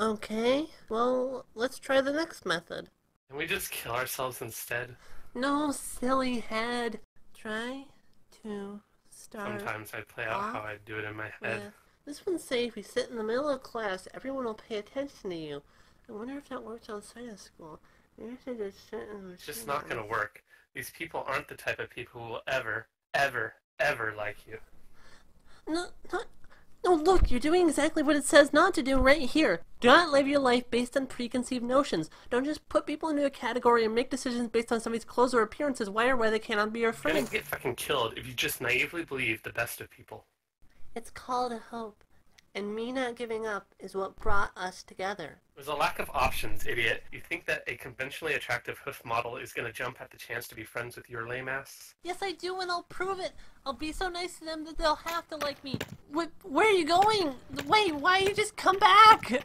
Okay, well, let's try the next method. Can we just kill ourselves instead? No, silly head. Try to start. Sometimes I play out how I do it in my head. with- This one say if you sit in the middle of class, everyone will pay attention to you. I wonder if that works outside of school. Maybe I should just sit in the It's just not gonna work. These people aren't the type of people who will ever, ever, ever like you. No, not. Look, you're doing exactly what it says not to do right here. Do not live your life based on preconceived notions. Don't just put people into a category and make decisions based on somebody's clothes or appearances, why or why they cannot be your friend. You're gonna get fucking killed if you just naively believe the best of people. It's called a hope. And me not giving up is what brought us together. There's a lack of options, idiot. You think that a conventionally attractive hoof model is gonna jump at the chance to be friends with your lame ass? Yes, I do, and I'll prove it. I'll be so nice to them that they'll have to like me. Wh- where are you going? Wait, why you just come back?